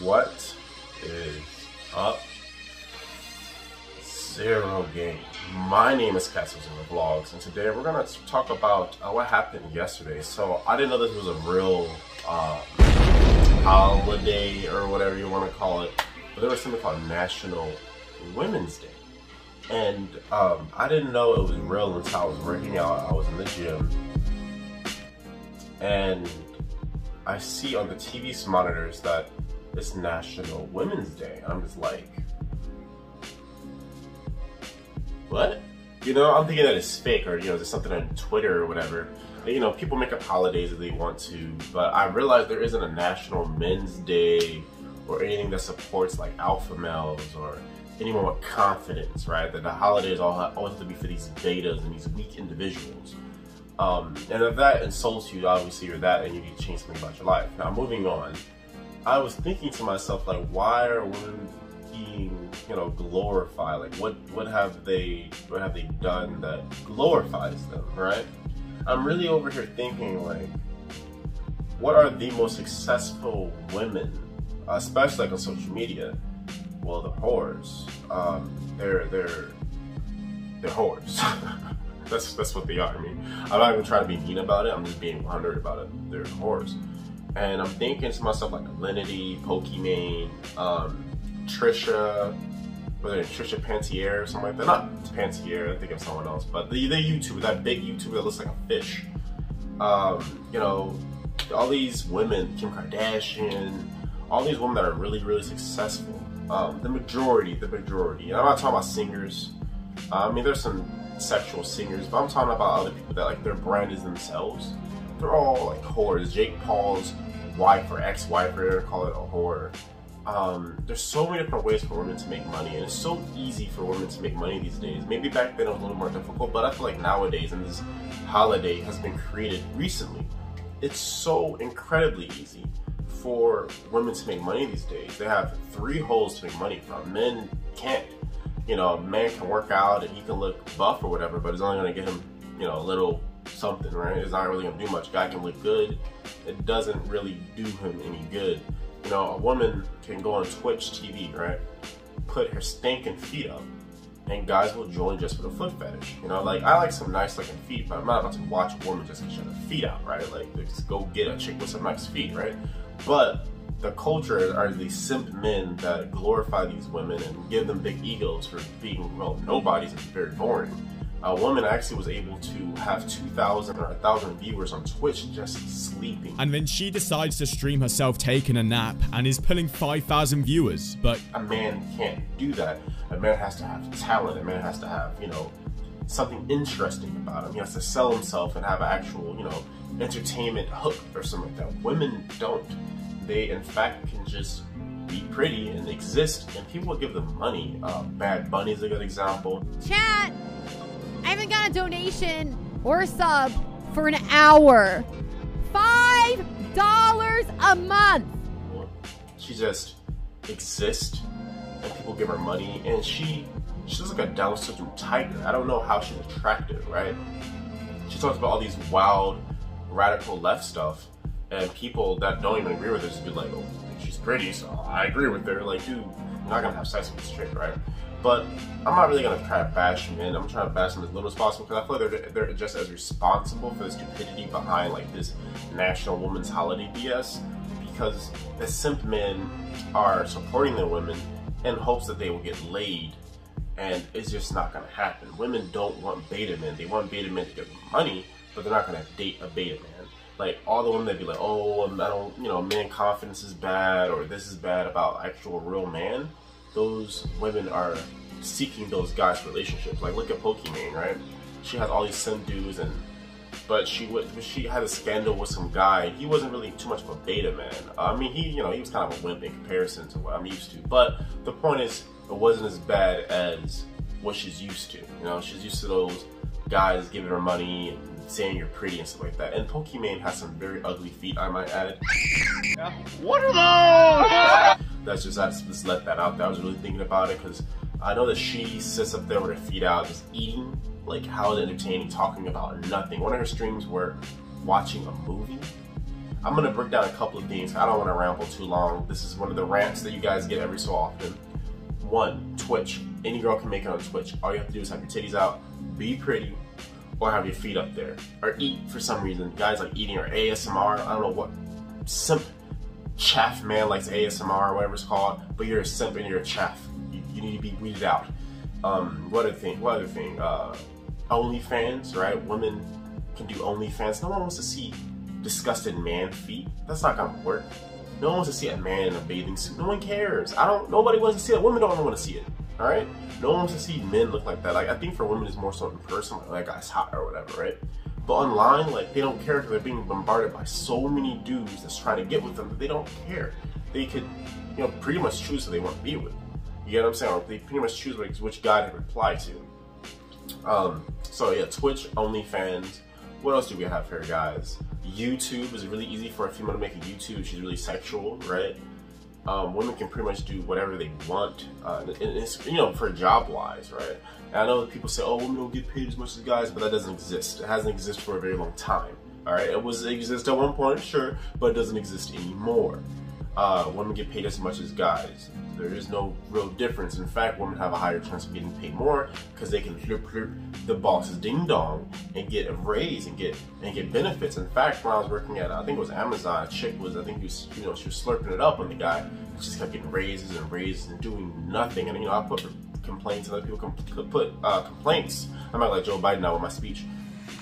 What is up? Xero Gang. My name is Kasko Xero Vlogs, and today we're gonna talk about uh, what happened yesterday. So I didn't know this was a real uh, holiday or whatever you want to call it, but there was something called National Women's Day, and um, I didn't know it was real until I was working out. I was in the gym, and I see on the TV monitors that it's National Women's Day. I'm just like, what? You know, I'm thinking that it's fake or, you know, there's something on Twitter or whatever. You know, people make up holidays if they want to, but I realize there isn't a National Men's Day or anything that supports like alpha males or anyone with confidence, right? That the holidays all have, always have to be for these betas and these weak individuals. Um, and if that insults you, obviously you're that and you need to change something about your life. Now, moving on, I was thinking to myself, like, why are women being, you know, glorified? Like, what what have they what have they done that glorifies them, right? I'm really over here thinking, like, what are the most successful women, especially like on social media? Well, the whores. Um, they're they're they're whores. that's that's what they are. I mean, I'm not even trying to be mean about it. I'm just being 100 about it. They're whores. And I'm thinking to myself like Alinity, Pokimane, um, Trisha, whether it's Trisha Pantier or something like that. Not Pantier, I think of someone else, but the, the YouTuber, that big YouTuber that looks like a fish. Um, you know, all these women, Kim Kardashian, all these women that are really, really successful. Um, the majority, the majority. And I'm not talking about singers. Uh, I mean, there's some sexual singers, but I'm talking about other people that like their brand is themselves. They're all like whores. Jake Paul's wife or ex-wife, or call it a whore. Um, there's so many different ways for women to make money, and it's so easy for women to make money these days. Maybe back then it was a little more difficult, but I feel like nowadays, and this holiday has been created recently, it's so incredibly easy for women to make money these days. They have three holes to make money from. Men can't. You know, a man can work out and he can look buff or whatever, but it's only going to get him, you know, a little something, right? It's not really gonna do much. Guy can look good. It doesn't really do him any good. You know, a woman can go on Twitch TV, right? Put her stinking feet up, and guys will join just for the foot fetish. You know, like I like some nice looking feet, but I'm not about to watch a woman just get her feet out, right? Like just go get a chick with some nice feet, right? But the culture are these simp men that glorify these women and give them big egos for being well nobodies and very boring a woman actually was able to have 2,000 or 1,000 viewers on Twitch just sleeping. And then she decides to stream herself taking a nap and is pulling 5,000 viewers, but... A man can't do that. A man has to have talent. A man has to have, you know, something interesting about him. He has to sell himself and have an actual, you know, entertainment hook or something like that. Women don't. They, in fact, can just be pretty and exist, and people will give them money. Uh, Bad Bunny is a good example. Chat! I haven't got a donation or a sub for an hour. Five dollars a month. She just exists, and people give her money, and she she looks like a Down syndrome tiger. I don't know how she's attractive, right? She talks about all these wild, radical left stuff, and people that don't even agree with her just be like, "Oh, she's pretty, so I agree with her." Like, dude, I'm not gonna have sex with this chick, right? But I'm not really gonna try to bash men. I'm trying to bash them as little as possible because I feel like they're, they're just as responsible for the stupidity behind like this National Women's Holiday BS. Because the simp men are supporting their women in hopes that they will get laid, and it's just not gonna happen. Women don't want beta men. They want beta men to them money, but they're not gonna date a beta man. Like all the women that be like, oh, I don't, you know, man confidence is bad or this is bad about actual real man those women are seeking those guys' relationships. Like look at Pokimane, right? She has all these sim dudes and but she would she had a scandal with some guy. He wasn't really too much of a beta man. I mean, he you know he was kind of a wimp in comparison to what I'm used to. But the point is, it wasn't as bad as what she's used to. You know, she's used to those guys giving her money and saying you're pretty and stuff like that. And Pokimane has some very ugly feet, I might add. What are those? That's just I just let that out there. I was really thinking about it because I know that she sits up there with her feet out, just eating, like how entertaining, talking about nothing. One of her streams were watching a movie. I'm gonna break down a couple of things. I don't want to ramble too long. This is one of the rants that you guys get every so often. One, Twitch. Any girl can make it on Twitch. All you have to do is have your titties out, be pretty, or have your feet up there, or eat for some reason. Guys like eating or ASMR. I don't know what simp chaff man likes ASMR or whatever it's called, but you're a simp and you're a chaff. You, you need to be weeded out. Um, what other thing? What other thing? Uh, OnlyFans, right? Women can do OnlyFans. No one wants to see disgusted man feet. That's not gonna work. No one wants to see a man in a bathing suit. No one cares. I don't. Nobody wants to see it. Women don't want to see it. All right. No one wants to see men look like that. Like I think for women it's more so in person, like guy's hot or whatever, right? But online, like they don't care because they're being bombarded by so many dudes that's trying to get with them they don't care. They could, you know, pretty much choose who they want to be with. You get what I'm saying? Or they pretty much choose which, which guy to reply to. Um, so yeah, Twitch, OnlyFans. What else do we have here, guys? YouTube is really easy for a female to make a YouTube. She's really sexual, right? Um, women can pretty much do whatever they want, uh, and it's you know for job wise, right? And I know that people say, "Oh, women don't get paid as much as guys," but that doesn't exist. It hasn't existed for a very long time. All right, it was it exist at one point, sure, but it doesn't exist anymore. Uh, women get paid as much as guys. There is no real difference. In fact, women have a higher chance of getting paid more because they can flip flip the boss's ding dong and get a raise and get and get benefits. In fact, when I was working at I think it was Amazon, a chick was I think was, you know she was slurping it up on the guy. She just kept getting raises and raises and doing nothing. And you know I put complaints and other people com- put uh, complaints. I'm not like Joe Biden now with my speech.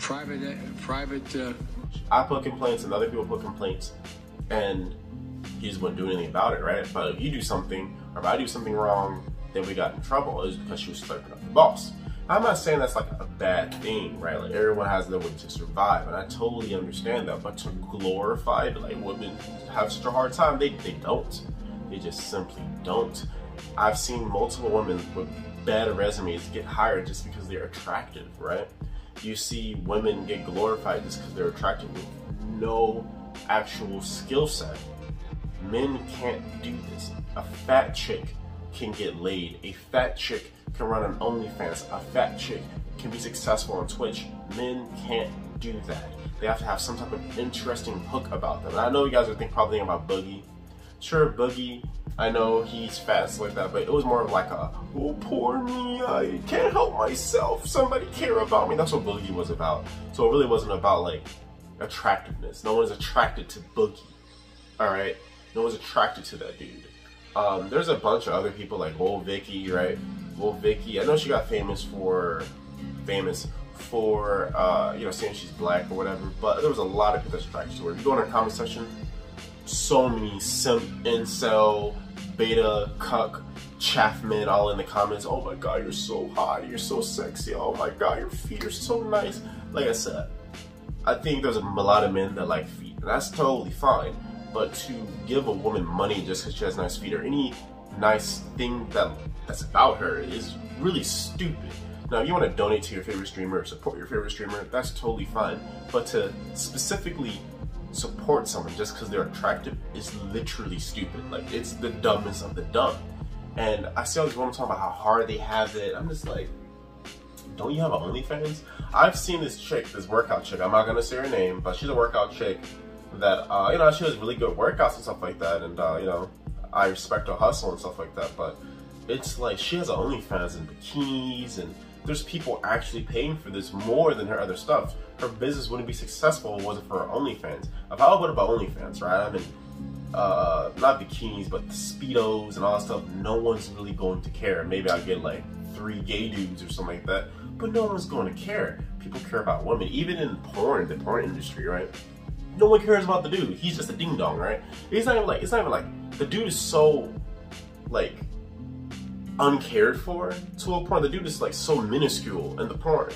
Private, uh, private. Uh... I put complaints and other people put complaints, and he just wouldn't do anything about it, right? But if you do something, or if I do something wrong, then we got in trouble. It was because she was slurping up the boss. I'm not saying that's like a bad thing, right? Like everyone has their way to survive, and I totally understand that. But to glorify like women have such a hard time, they they don't. They just simply don't. I've seen multiple women with bad resumes get hired just because they're attractive, right? You see women get glorified just because they're attractive with no actual skill set. Men can't do this. A fat chick can get laid. A fat chick can run an OnlyFans. A fat chick can be successful on Twitch. Men can't do that. They have to have some type of interesting hook about them. And I know you guys are think, probably thinking about Boogie. Sure, Boogie, I know he's fast like that, but it was more of like a, oh, poor me, I can't help myself. Somebody care about me. That's what Boogie was about. So it really wasn't about like attractiveness. No one's attracted to Boogie. All right, no one's attracted to that dude. Um, there's a bunch of other people like Lil Vicky, right? Lil Vicky. I know she got famous for famous for uh, you know saying she's black or whatever, but there was a lot of people that's attracted to her. If you go in the comment section, so many simp, incel, beta, cuck, chaffman all in the comments. Oh my god, you're so hot, you're so sexy. Oh my god, your feet are so nice. Like I said, I think there's a lot of men that like feet, and that's totally fine. But to give a woman money just because she has nice feet or any nice thing that that's about her is really stupid. Now, if you want to donate to your favorite streamer or support your favorite streamer, that's totally fine. But to specifically support someone just because they're attractive is literally stupid. Like, it's the dumbest of the dumb. And I see all these women talking about how hard they have it. I'm just like, don't you have an OnlyFans? I've seen this chick, this workout chick. I'm not gonna say her name, but she's a workout chick that uh, you know she does really good workouts and stuff like that. And uh, you know, I respect her hustle and stuff like that. But it's like she has an OnlyFans and bikinis, and there's people actually paying for this more than her other stuff. Her business wouldn't be successful if it wasn't for her OnlyFans. If I would about OnlyFans, right? I mean, uh, not bikinis, but speedos and all that stuff. No one's really going to care. Maybe I'll get like three gay dudes or something like that, but no one's going to care. People care about women, even in porn, the porn industry, right? No one cares about the dude. He's just a ding dong, right? It's not even like it's not even like the dude is so like uncared for to a point. The dude is like so minuscule in the porn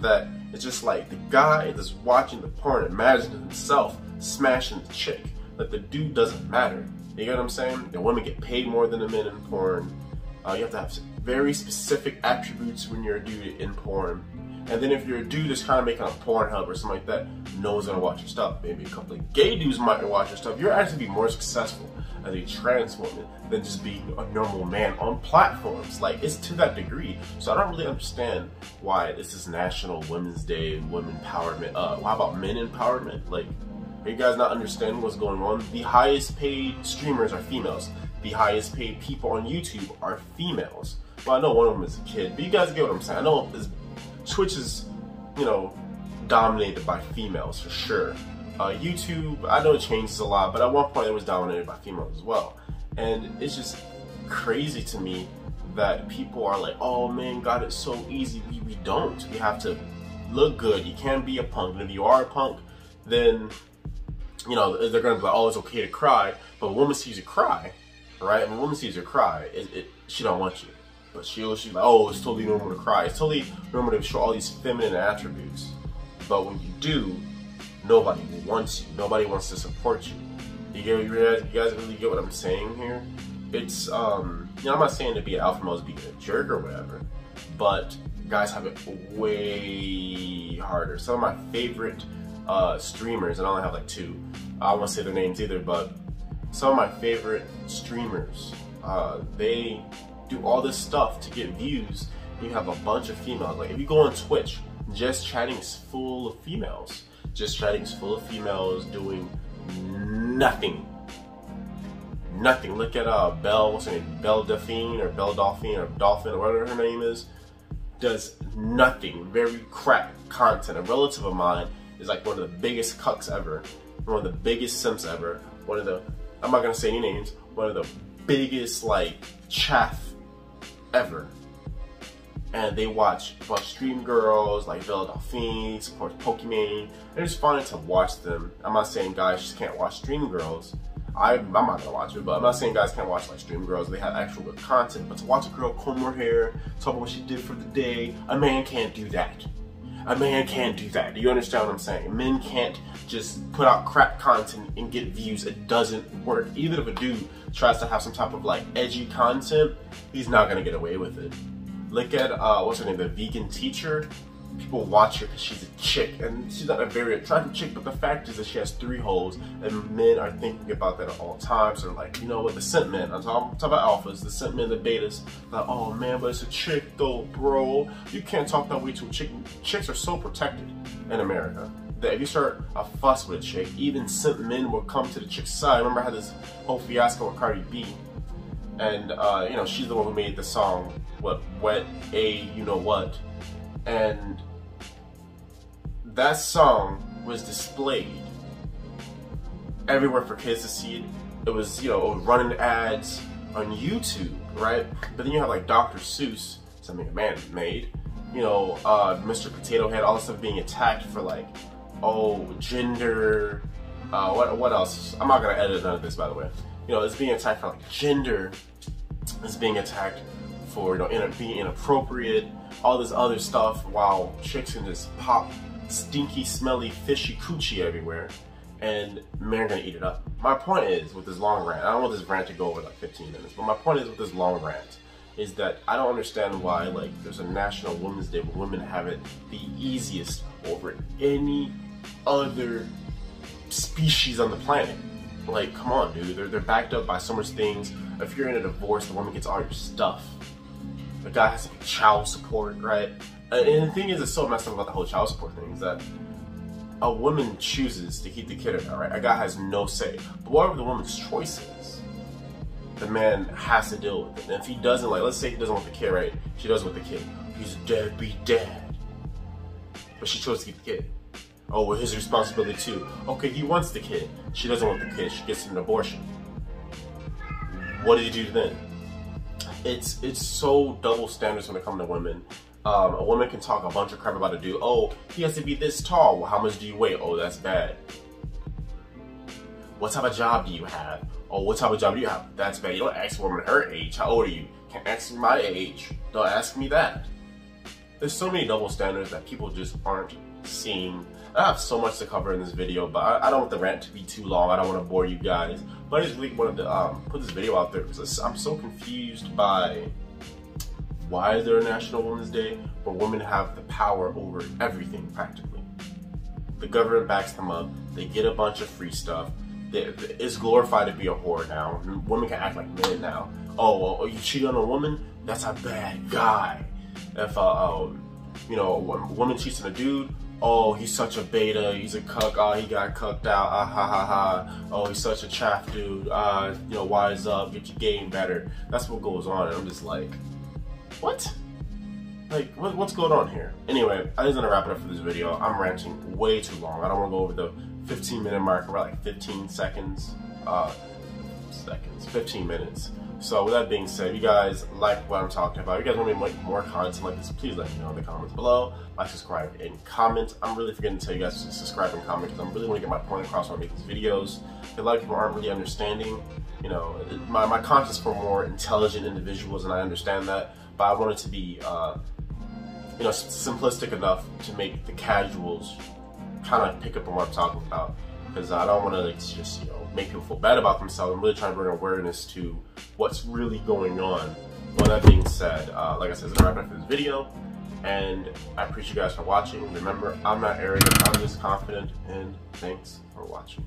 that it's just like the guy that's watching the porn imagining himself smashing the chick. Like the dude doesn't matter. You get what I'm saying? The women get paid more than the men in porn. Uh, you have to have very specific attributes when you're a dude in porn. And then if you're a dude that's kind of making a Pornhub or something like that, no one's gonna watch your stuff. Maybe a couple of gay dudes might watch your stuff. You're actually be more successful as a trans woman than just being a normal man on platforms. Like it's to that degree. So I don't really understand why this is National Women's Day and Women Empowerment. Uh, how about men empowerment? Like, Are you guys not understanding what's going on? The highest paid streamers are females. The highest paid people on YouTube are females. Well, I know one of them is a kid, but you guys get what I'm saying. I know this, Twitch is, you know, dominated by females for sure. Uh, YouTube, I know it changes a lot, but at one point it was dominated by females as well. And it's just crazy to me that people are like, oh man, God, it's so easy. We, we don't. We have to look good. You can't be a punk. And if you are a punk, then, you know, they're going to be like, oh, it's okay to cry. But a woman sees you cry, right? If a woman sees you cry, it, it, she don't want you. But she'll, she's like, oh, it's totally normal to cry. It's totally normal to show all these feminine attributes. But when you do, nobody wants you. Nobody wants to support you. You get you guys, you guys really get what I'm saying here? It's um you know I'm not saying to be an alpha male is being a jerk or whatever, but guys have it way harder. Some of my favorite uh, streamers, and I only have like two. I won't say their names either, but some of my favorite streamers, uh, they do all this stuff to get views. You have a bunch of females. Like if you go on Twitch, just chatting is full of females. Just chatting is full of females doing nothing. Nothing. Look at uh Belle, what's her name? Belle Delphine or Belle Dolphin or Dolphin or whatever her name is. Does nothing. Very crap content. A relative of mine is like one of the biggest cucks ever. One of the biggest simps ever. One of the I'm not gonna say any names, one of the biggest like chaff ever. And they watch a bunch of stream girls like Belle Delphine, support Pokimane. And it's fun to watch them. I'm not saying guys just can't watch stream girls. I, I'm not gonna watch it, but I'm not saying guys can't watch like stream girls. They have actual good content. But to watch a girl comb her hair, talk about what she did for the day, a man can't do that. A man can't do that. Do you understand what I'm saying? Men can't just put out crap content and get views. It doesn't work. Even if a dude tries to have some type of like edgy content, he's not gonna get away with it. Look at uh, what's her name, the vegan teacher. People watch her because she's a chick, and she's not a very attractive chick. But the fact is that she has three holes, and men are thinking about that at all times. They're like, you know what, the scent men. I'm talking, talking about alphas, the scent men, the betas. Like, oh man, but it's a chick though, bro. You can't talk that way to a chick. Chicks are so protected in America that if you start a fuss with a chick, even simp men will come to the chick's side. Remember I had this whole fiasco with Cardi B, and uh, you know she's the one who made the song what wet a you know what, and that song was displayed everywhere for kids to see it. It was you know running ads on YouTube, right? But then you have like Dr. Seuss, something a man made. You know, uh, Mr. Potato Head, all this stuff being attacked for like, oh, gender. Uh, what what else? I'm not gonna edit none of this, by the way. You know, it's being attacked for like gender. It's being attacked for you know in, being inappropriate. All this other stuff, while chicks can just pop stinky, smelly, fishy coochie everywhere, and men are gonna eat it up. My point is with this long rant. I don't want this rant to go over like 15 minutes, but my point is with this long rant is that I don't understand why like there's a National Women's Day where women have it the easiest over any other species on the planet. Like, come on, dude. They're, they're backed up by so much things. If you're in a divorce, the woman gets all your stuff. The guy has to pay child support, right? And, and the thing is, it's so messed up about the whole child support thing is that a woman chooses to keep the kid or not, right? A guy has no say. But whatever the woman's choice is, the man has to deal with it. And if he doesn't, like, let's say he doesn't want the kid, right? She does want the kid. He's a deadbeat dad. But she chose to keep the kid. Oh, well, his responsibility too. Okay, he wants the kid. She doesn't want the kid. She gets an abortion. What did you do then? It's it's so double standards when it comes to women. Um, a woman can talk a bunch of crap about a dude. Oh, he has to be this tall. Well, how much do you weigh? Oh, that's bad. What type of job do you have? Oh, what type of job do you have? That's bad. You don't ask a woman her age. How old are you? Can't ask my age. Don't ask me that. There's so many double standards that people just aren't I have so much to cover in this video, but I, I don't want the rant to be too long. I don't want to bore you guys. But I just really wanted to um, put this video out there because I'm so confused by why is there a National Women's Day where women have the power over everything practically. The government backs them up. They get a bunch of free stuff. It's glorified to be a whore now. Women can act like men now. Oh, well, you cheat on a woman? That's a bad guy. If uh, um, you know, a woman cheats on a dude, oh, he's such a beta, he's a cuck, oh, he got cucked out, ah ha ha ha, oh, he's such a chaff dude, uh, you know, wise up, get your game better. That's what goes on, and I'm just like, what? Like, what, what's going on here? Anyway, I just gonna wrap it up for this video. I'm ranting way too long. I don't wanna go over the 15 minute mark, we're like 15 seconds, uh, seconds, 15 minutes. So with that being said, if you guys like what I'm talking about, if you guys want me to make more content like this, please let me know in the comments below. Like, subscribe, and comment. I'm really forgetting to tell you guys to subscribe and comment because I'm really want to get my point across when I make these videos. A lot of people aren't really understanding. You know, my, my content's for more intelligent individuals, and I understand that. But I want it to be, uh, you know, simplistic enough to make the casuals kind of pick up on what I'm talking about because I don't want to like, just you know make people feel bad about themselves. I'm really trying to bring awareness to what's really going on. Well, that being said, uh, like I said, it's gonna wrap up this video, and I appreciate you guys for watching. Remember, I'm not arrogant. I'm just confident, and thanks for watching.